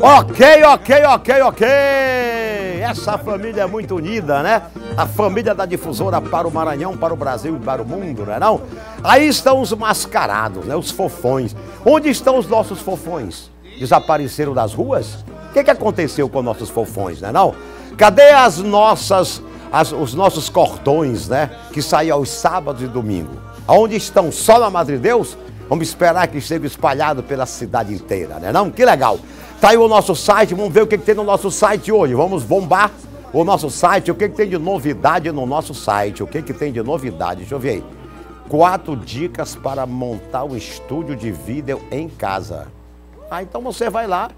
Ok, ok, ok, ok. Essa família é muito unida, né? A família da difusora para o Maranhão, para o Brasil e para o mundo, não é não? Aí estão os mascarados, né? Os fofões. Onde estão os nossos fofões? Desapareceram das ruas? O que, que aconteceu com nossos fofões, não é não? Cadê as nossas, as, os nossos cordões, né? Que saem aos sábados e domingos? Aonde estão? Só na Madre Deus? Vamos esperar que esteja espalhado pela cidade inteira, né não? Que legal. Tá aí o nosso site, vamos ver o que, que tem no nosso site hoje. Vamos bombar o nosso site, o que, que tem de novidade no nosso site, o que, que tem de novidade. Deixa eu ver aí. Quatro dicas para montar um estúdio de vídeo em casa. Ah, então você vai lá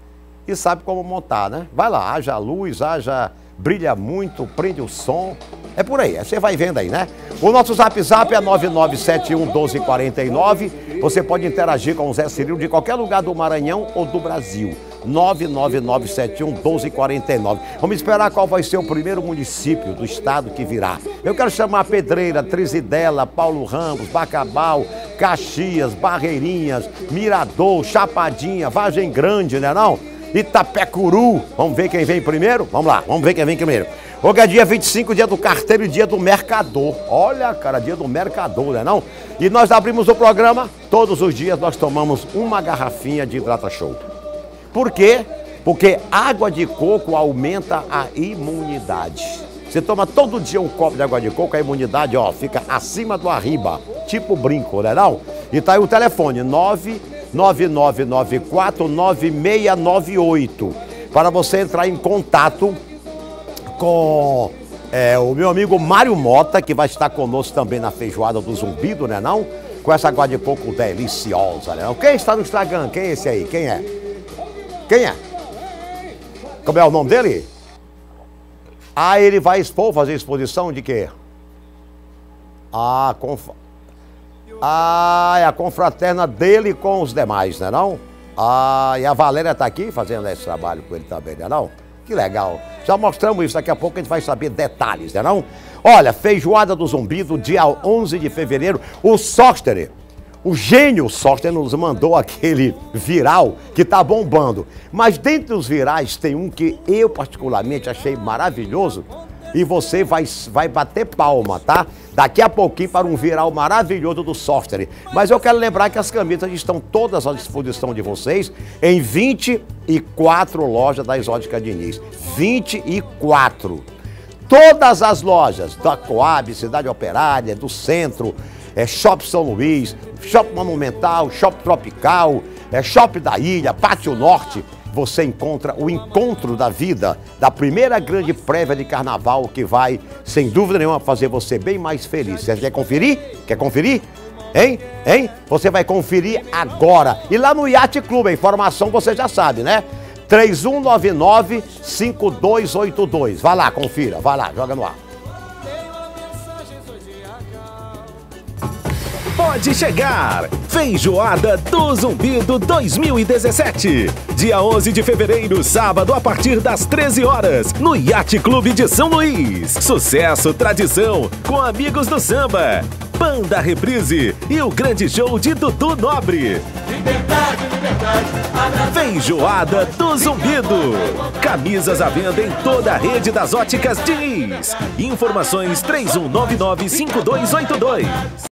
e sabe como montar, né? Vai lá, haja luz, haja brilha muito, prende o som. É por aí, você vai vendo aí, né? O nosso zap zap é 9971 1249. Você pode interagir com o Zé Cirilo de qualquer lugar do Maranhão ou do Brasil. 99971 1249. Vamos esperar qual vai ser o primeiro município do estado que virá. Eu quero chamar Pedreira, Trizidela, Paulo Ramos, Bacabal, Caxias, Barreirinhas, Mirador, Chapadinha, Vagem Grande, né não? Itapecuru. Vamos ver quem vem primeiro? Vamos lá, vamos ver quem vem primeiro. Hoje é dia 25, dia do carteiro e dia do mercador. Olha, cara, dia do mercador, né não? E nós abrimos o programa, todos os dias nós tomamos uma garrafinha de Hidrata Show. Por quê? Porque água de coco aumenta a imunidade. Você toma todo dia um copo de água de coco, a imunidade, ó, fica acima do arriba, tipo brinco, né não? E tá aí o telefone, 999949698, para você entrar em contato com é, o meu amigo Mário Mota, que vai estar conosco também na feijoada do Zumbido, né não? Com essa água de coco deliciosa, né? Quem está no Instagram? Quem é esse aí? Quem é? Quem é? Como é o nome dele? Ah, ele vai expor, fazer exposição de quê? Ah, conf... ah, é a confraterna dele com os demais, né não? Ah, e a Valéria está aqui fazendo esse trabalho com ele também, né não? Que legal. Já mostramos isso, daqui a pouco a gente vai saber detalhes, né não? Olha, feijoada do Zumbido, dia 11 de fevereiro, o Sóster, o gênio Sóster nos mandou aquele viral que tá bombando. Mas dentre os virais tem um que eu particularmente achei maravilhoso e você vai, vai bater palma, tá? Daqui a pouquinho para um viral maravilhoso do software. Mas eu quero lembrar que as camisas estão todas à disposição de vocês em 24 lojas da Exótica Diniz. 24. Todas as lojas da Coab, Cidade Operária, do Centro, é Shop São Luís, Shop Monumental, Shop Tropical, é Shop da Ilha, Pátio Norte você encontra o encontro da vida, da primeira grande prévia de carnaval que vai, sem dúvida nenhuma, fazer você bem mais feliz. Você quer conferir? Quer conferir? Hein? Hein? Você vai conferir agora. E lá no Yacht Clube, a informação você já sabe, né? 3199-5282. Vai lá, confira, vai lá, joga no ar. Pode chegar! Feijoada do Zumbido 2017. Dia 11 de fevereiro, sábado, a partir das 13 horas, no Yacht Clube de São Luís. Sucesso, tradição, com amigos do samba. Banda Reprise e o grande show de Dudu Nobre. Liberdade, liberdade. Feijoada do Zumbido. Camisas à venda em toda a rede das óticas Diniz. Informações 3199 5282.